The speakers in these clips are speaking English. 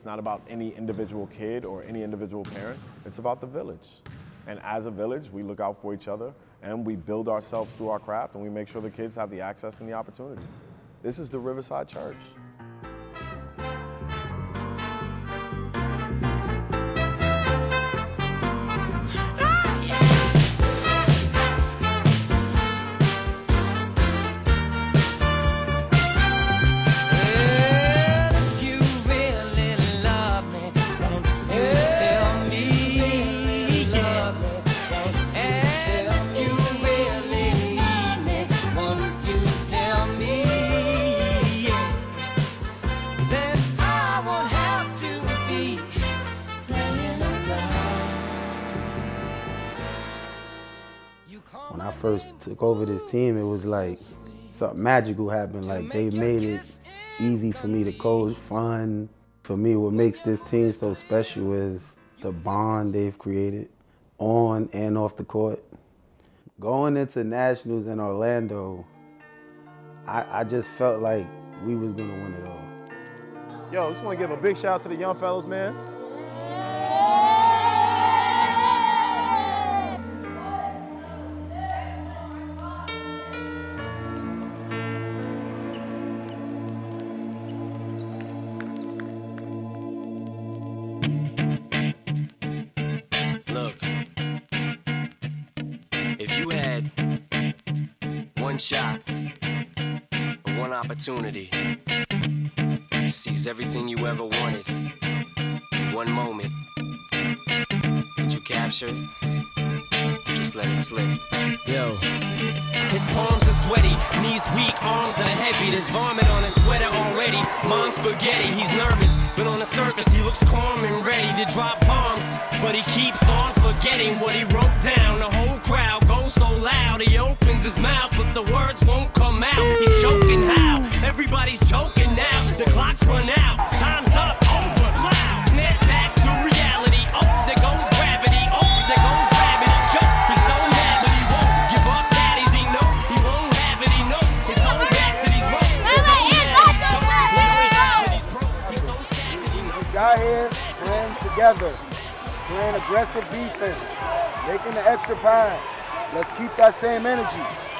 It's not about any individual kid or any individual parent. It's about the village. And as a village, we look out for each other and we build ourselves through our craft and we make sure the kids have the access and the opportunity. This is the Riverside Church. When I first took over this team, it was like something magical happened. Like they made it easy for me to coach, fun. For me, what makes this team so special is the bond they've created on and off the court. Going into nationals in Orlando, I, I just felt like we was gonna win it all. Yo, just want to give a big shout out to the young fellas, man. One shot, one opportunity to seize everything you ever wanted in one moment, would you capture it? Or just let it slip? Yo. His palms are sweaty, knees weak, arms are heavy. There's vomit on his sweater already. Mom's spaghetti, he's nervous, but on the surface he looks calm and ready to drop bombs. But he keeps on forgetting what he wrote down. The whole crowd goes so loud, he opens his mouth, but the words won't come out. Knows. Here playing together, playing aggressive defense, making the extra pass. Let's keep that same energy.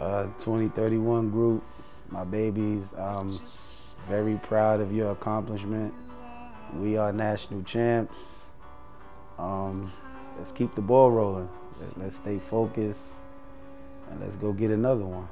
Uh, 2031 group, my babies, I'm very proud of your accomplishment. We are national champs. Um, let's keep the ball rolling. Let- Let's stay focused and let's go get another one.